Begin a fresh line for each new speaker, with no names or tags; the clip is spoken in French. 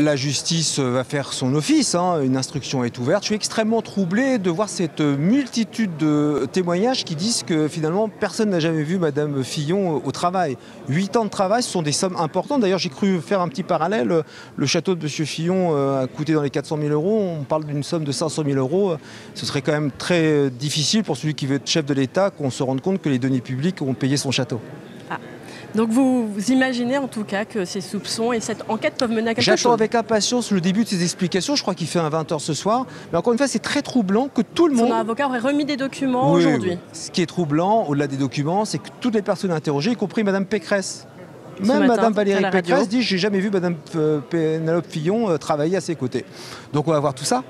La justice va faire son office, hein. une instruction est ouverte. Je suis extrêmement troublé de voir cette multitude de témoignages qui disent que finalement personne n'a jamais vu Madame Fillon au travail. Huit ans de travail, ce sont des sommes importantes. D'ailleurs, j'ai cru faire un petit parallèle. Le château de Monsieur Fillon euh, a coûté dans les 400 000 euros. On parle d'une somme de 500 000 euros. Ce serait quand même très difficile pour celui qui veut être chef de l'État qu'on se rende compte que les deniers publics ont payé son château.
Donc vous, imaginez en tout cas que ces soupçons et cette enquête peuvent mener à quelque chose
J'attends avec impatience le début de ces explications. Je crois qu'il fait un 20h ce soir. Mais encore une fois, c'est très troublant que tout le monde...
Son avocat aurait remis des documents aujourd'hui.
Ce qui est troublant, au-delà des documents, c'est que toutes les personnes interrogées, y compris Madame Pécresse, même Madame Valérie Pécresse dit j'ai jamais vu Madame euh, Pénélope Fillon euh, travailler à ses côtés. Donc on va voir tout ça.